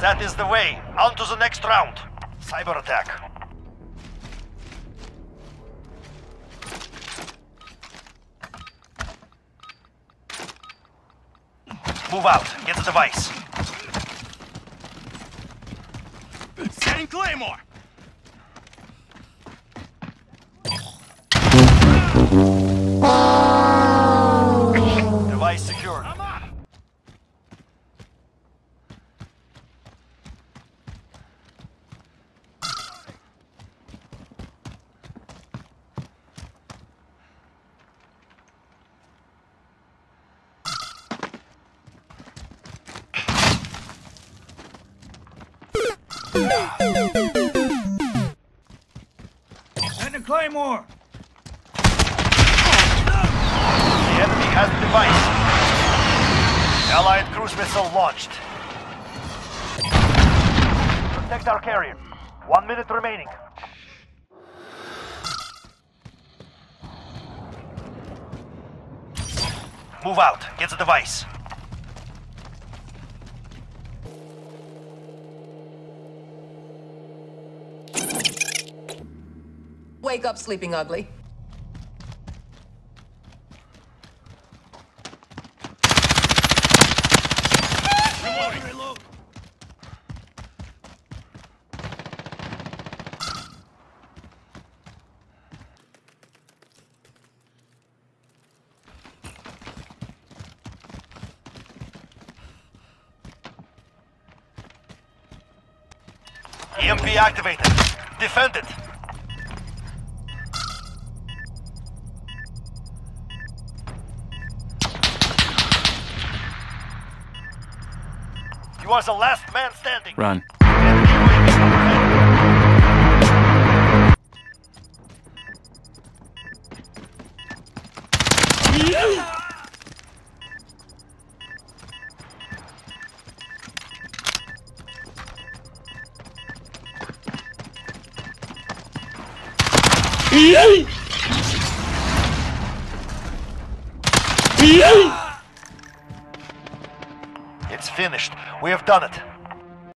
That is the way. On to the next round. Cyber attack. Move out. Get the device. Setting Claymore! Setting Claymore! The enemy has the device. Allied cruise missile launched. Protect our carrier. One minute remaining. Move out. Get the device. Wake up, sleeping ugly. EMP activated. Defend it. You are the last man standing. Run. It's finished. We have done it.